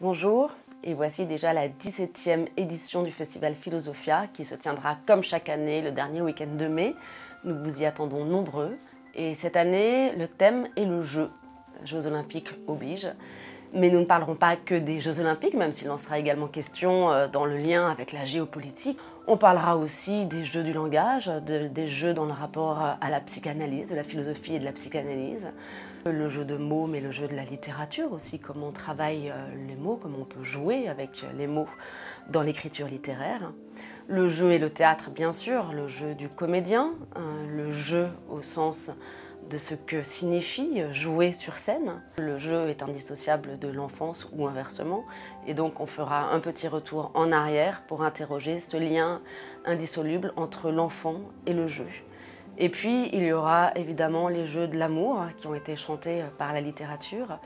Bonjour, et voici déjà la 17e édition du festival Philosophia qui se tiendra comme chaque année le dernier week-end de mai. Nous vous y attendons nombreux. Et cette année, le thème est le jeu. Jeux olympiques oblige. Mais nous ne parlerons pas que des Jeux olympiques, même s'il en sera également question euh, dans le lien avec la géopolitique. On parlera aussi des jeux du langage, des jeux dans le rapport à la psychanalyse, de la philosophie et de la psychanalyse. Le jeu de mots, mais le jeu de la littérature aussi, comment on travaille euh, les mots, comment on peut jouer avec les mots dans l'écriture littéraire. Le jeu et le théâtre, bien sûr, le jeu du comédien, le jeu au sens de ce que signifie jouer sur scène. Le jeu est indissociable de l'enfance ou inversement, et donc on fera un petit retour en arrière pour interroger ce lien indissoluble entre l'enfant et le jeu. Et puis il y aura évidemment les jeux de l'amour qui ont été chantés par la littérature,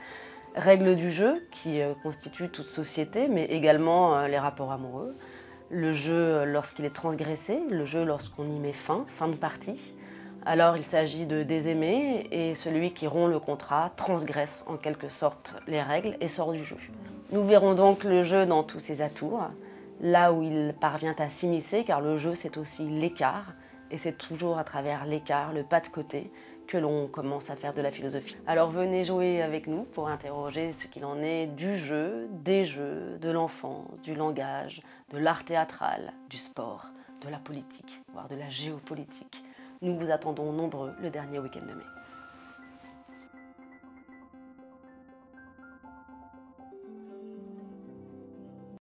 règles du jeu qui euh, constituent toute société, mais également euh, les rapports amoureux, le jeu lorsqu'il est transgressé, le jeu lorsqu'on y met fin, fin de partie, alors il s'agit de désaimer et celui qui rompt le contrat transgresse en quelque sorte les règles et sort du jeu. Nous verrons donc le jeu dans tous ses atours, là où il parvient à s'immiscer car le jeu c'est aussi l'écart et c'est toujours à travers l'écart, le pas de côté, que l'on commence à faire de la philosophie. Alors venez jouer avec nous pour interroger ce qu'il en est du jeu, des jeux, de l'enfance, du langage, de l'art théâtral, du sport, de la politique, voire de la géopolitique. Nous vous attendons nombreux le dernier week-end de mai.